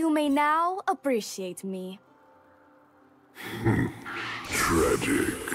You may now appreciate me. Tragic.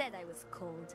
said I was cold.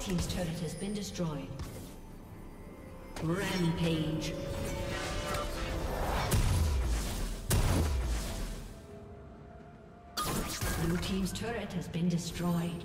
Team's turret has been destroyed. Rampage. Blue Team's turret has been destroyed.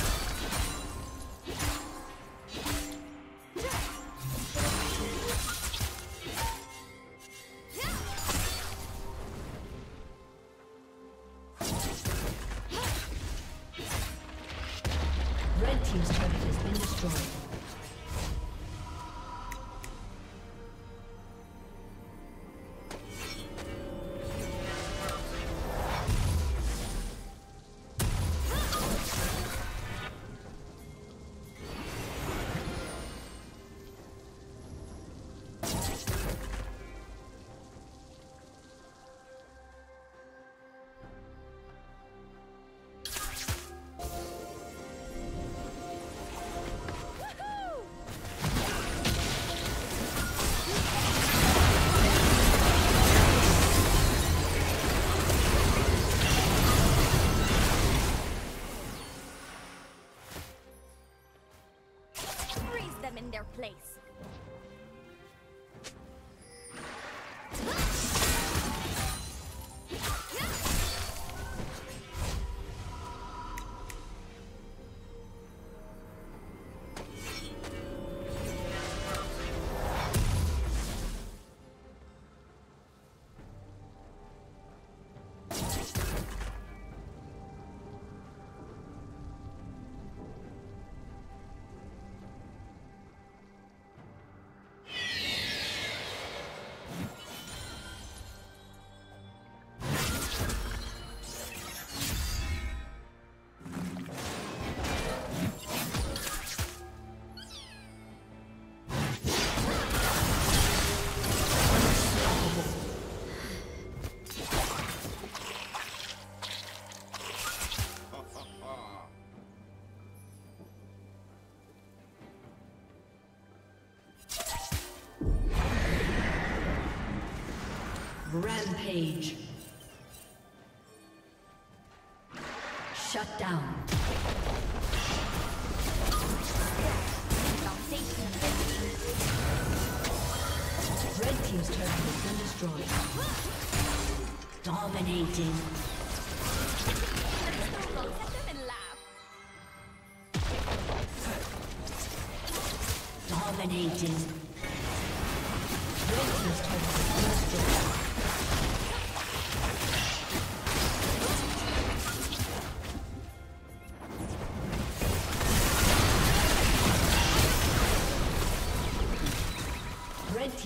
Rampage. Shut down. Red Team's turret has been destroyed. Dominating. Dominating.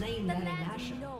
Slain Nashor.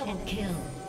Double kill.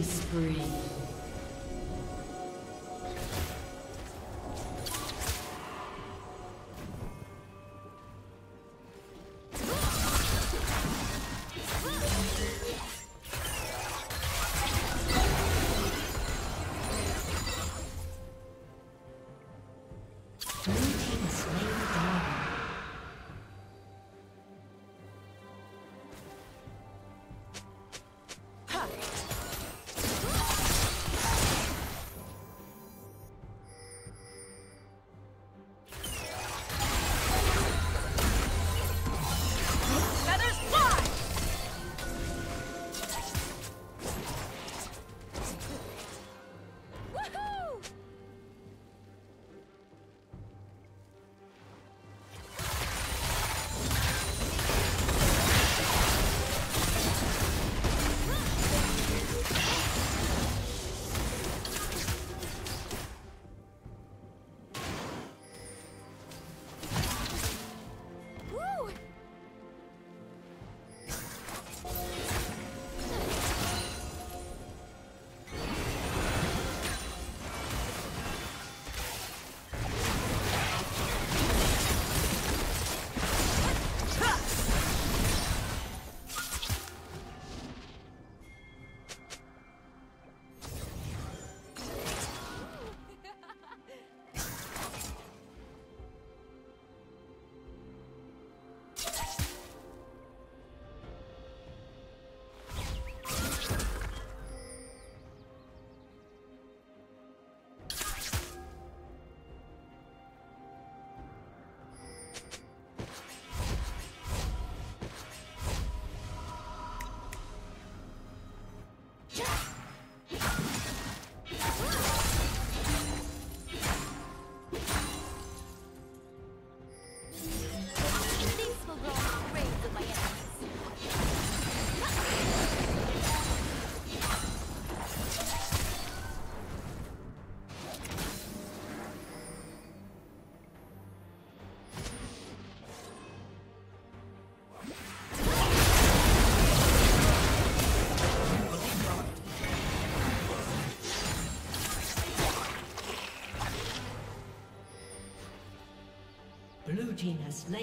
Killing spree.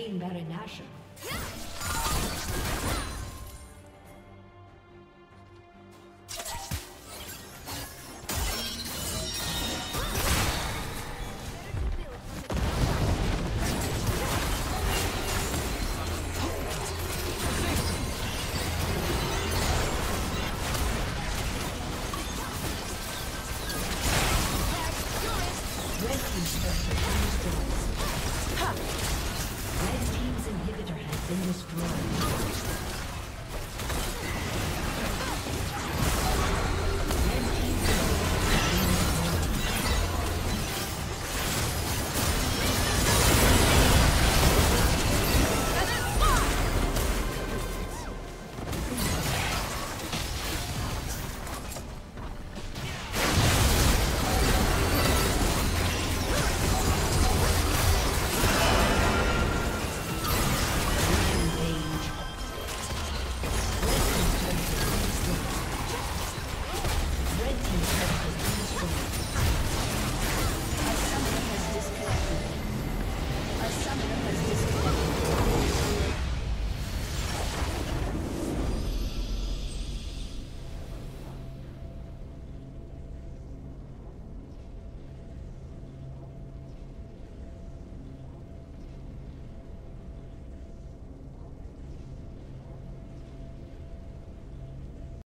Slain Baron Nashor.